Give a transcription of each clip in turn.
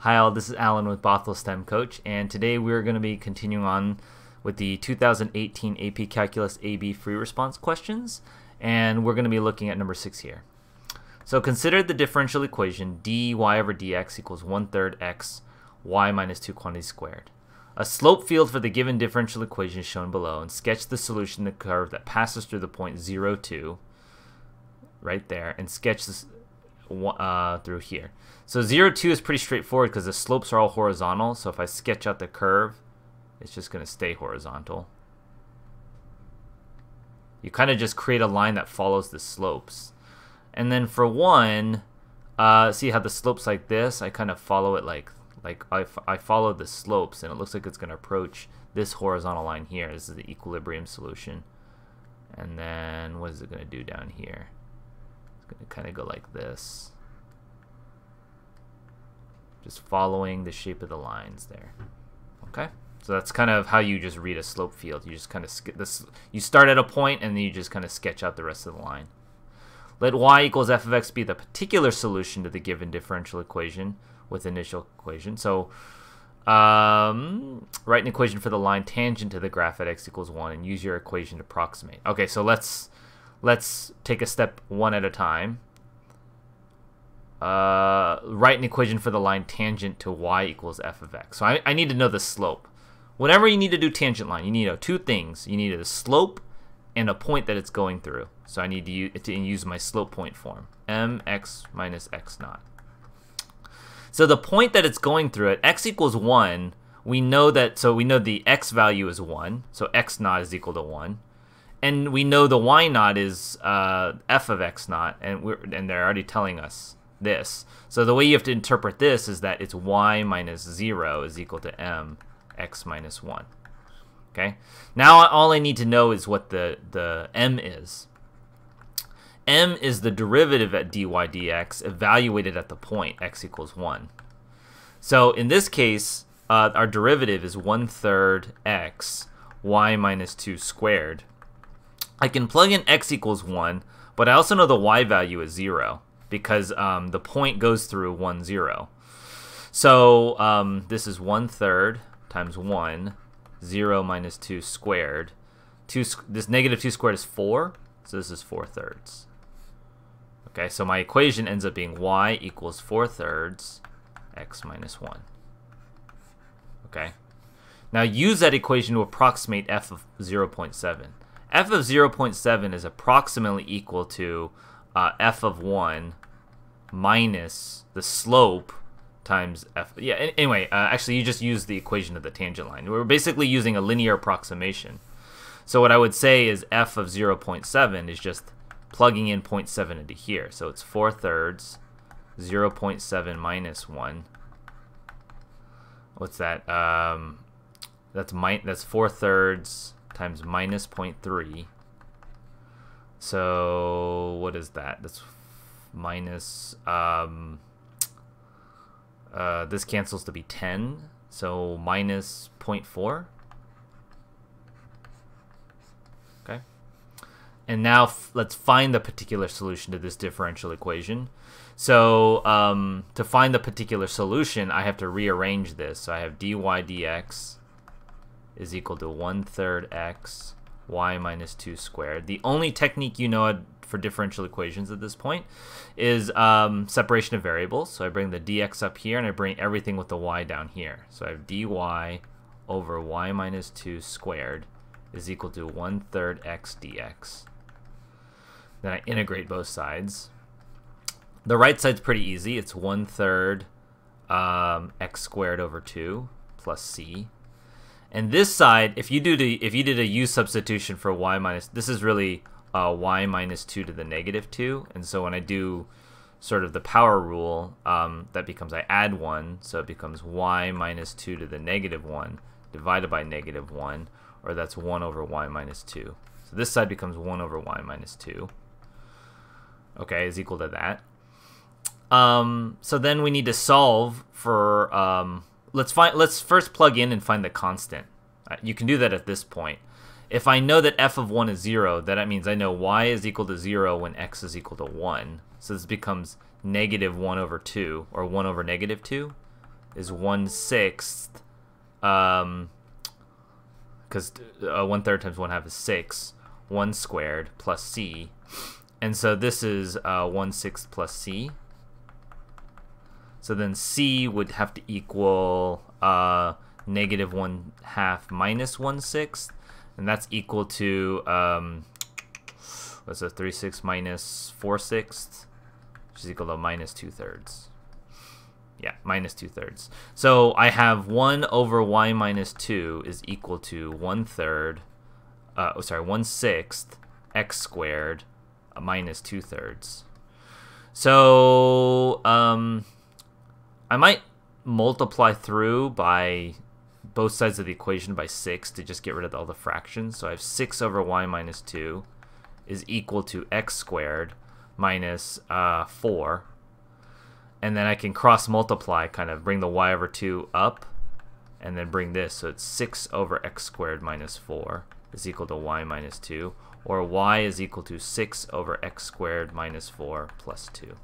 Hi all, this is Allen with Bothell STEM Coach, and today we're going to be continuing on with the 2018 AP Calculus AB free response questions, and we're going to be looking at number 6 here. So consider the differential equation dy over dx equals 1 third x y minus 2 quantity squared. A slope field for the given differential equation is shown below, and sketch the solution the curve that passes through the point 0, 2, right there, and sketch this uh, through here. So 0, 2 is pretty straightforward because the slopes are all horizontal. So if I sketch out the curve, it's just going to stay horizontal. You kind of just create a line that follows the slopes. And then for 1, uh, see how the slope's like this? I kind of follow it like, like I, I follow the slopes and it looks like it's going to approach this horizontal line here. This is the equilibrium solution. And then what is it going to do down here? Going to kind of go like this just following the shape of the lines there. Okay, so that's kind of how you just read a slope field. You just kind of this. You start at a point and then you just kind of sketch out the rest of the line. Let y equals f of x be the particular solution to the given differential equation with initial equation. So um, write an equation for the line tangent to the graph at x equals 1 and use your equation to approximate. Okay, so let's let's take a step one at a time uh, write an equation for the line tangent to y equals f of x. So I, I need to know the slope. Whenever you need to do tangent line, you need to know two things. You need a slope and a point that it's going through. So I need to use, to use my slope point form, mx minus x naught. So the point that it's going through at x equals 1, we know that, so we know the x value is 1, so x naught is equal to 1. And we know the y naught is uh, f of x naught, and, we're, and they're already telling us this. So the way you have to interpret this is that it's y minus 0 is equal to m x minus 1. Okay. Now all I need to know is what the, the m is. m is the derivative at dy dx evaluated at the point x equals 1. So in this case, uh, our derivative is 1 third x y minus 2 squared. I can plug in x equals 1, but I also know the y value is 0 because um, the point goes through 1, 0. So um, this is 1 third times 1, 0 minus 2 squared. Two, this negative 2 squared is 4, so this is 4 thirds. Okay, so my equation ends up being y equals 4 thirds x minus 1. Okay, now use that equation to approximate f of 0.7. f of 0.7 is approximately equal to uh, f of 1 minus the slope times f. Yeah, anyway, uh, actually, you just use the equation of the tangent line. We're basically using a linear approximation. So what I would say is f of 0.7 is just plugging in 0.7 into here. So it's 4 thirds, 0.7 minus 1. What's that? Um, that's that's 4 thirds times minus 0.3 so what is that? That's minus, um, uh, this cancels to be 10, so minus 0.4. Okay. And now let's find the particular solution to this differential equation. So um, to find the particular solution, I have to rearrange this. So I have dy dx is equal to 1 third x y minus 2 squared. The only technique you know for differential equations at this point is um, separation of variables. So I bring the dx up here and I bring everything with the y down here. So I have dy over y minus 2 squared is equal to 1 third x dx. Then I integrate both sides. The right side's pretty easy. It's 1 third um, x squared over 2 plus c and this side, if you do the if you did a u substitution for y minus, this is really uh, y minus two to the negative two. And so when I do sort of the power rule, um, that becomes I add one, so it becomes y minus two to the negative one divided by negative one, or that's one over y minus two. So this side becomes one over y minus two. Okay, is equal to that. Um, so then we need to solve for um, let's find let's first plug in and find the constant. Uh, you can do that at this point. If I know that f of 1 is 0, then that means I know y is equal to 0 when x is equal to 1. So this becomes negative 1 over 2, or 1 over negative 2. is 1 sixth, um, because uh, 1 third times 1 half is 6, 1 squared plus c. And so this is uh, 1 sixth plus c. So then c would have to equal uh, negative 1 half minus 1 sixth. And that's equal to, um, what's a 3 sixths minus 4 sixths, which is equal to minus 2 thirds. Yeah, minus 2 thirds. So I have 1 over y minus 2 is equal to 1 third, uh, oh, sorry, 1 sixth x squared minus 2 thirds. So um, I might multiply through by both sides of the equation by 6 to just get rid of all the fractions. So I have 6 over y minus 2 is equal to x squared minus uh, 4 and then I can cross multiply, kind of bring the y over 2 up, and then bring this. So it's 6 over x squared minus 4 is equal to y minus 2, or y is equal to 6 over x squared minus 4 plus 2.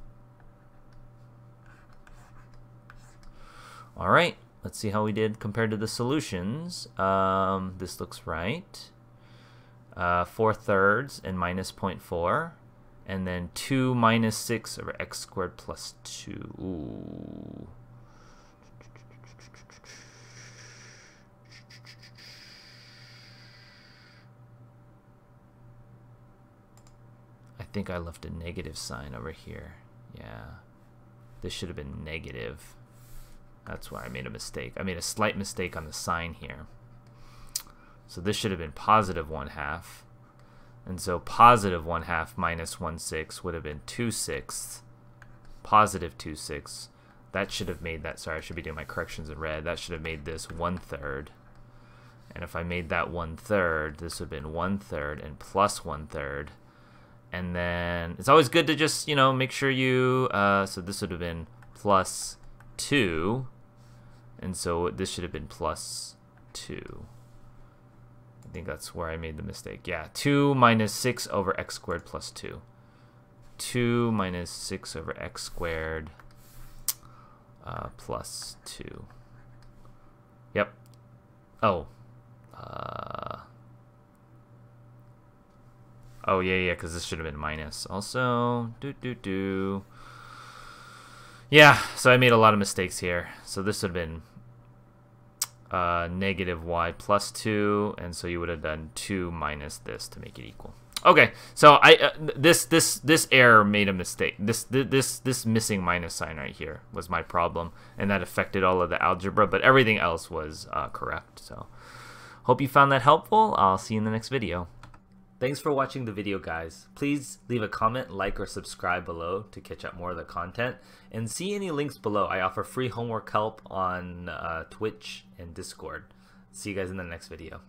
All right, let's see how we did compared to the solutions. Um, this looks right. Uh, 4 thirds and minus 0.4 and then 2 minus 6 over x squared plus 2. Ooh. I think I left a negative sign over here. Yeah. This should have been negative. That's where I made a mistake. I made a slight mistake on the sign here. So this should have been positive 1 half. And so positive 1 half minus 1 6 would have been 2 sixths. Positive 2 sixths. That should have made that, sorry, I should be doing my corrections in red. That should have made this 1 third. And if I made that 1 third, this would have been 1 third and plus 1 third. And then it's always good to just, you know, make sure you, uh, so this would have been plus 2. And so this should have been plus 2. I think that's where I made the mistake. Yeah, 2 minus 6 over x squared plus 2. 2 minus 6 over x squared uh, plus 2. Yep. Oh. Uh, oh, yeah, yeah, because this should have been minus. Also, do, do, do. Yeah, so I made a lot of mistakes here. So this would have been uh, negative y plus 2, and so you would have done 2 minus this to make it equal. Okay, so I uh, this this this error made a mistake. This this this missing minus sign right here was my problem, and that affected all of the algebra. But everything else was uh, correct. So, hope you found that helpful. I'll see you in the next video. Thanks for watching the video guys. Please leave a comment, like, or subscribe below to catch up more of the content. And see any links below. I offer free homework help on uh, Twitch and Discord. See you guys in the next video.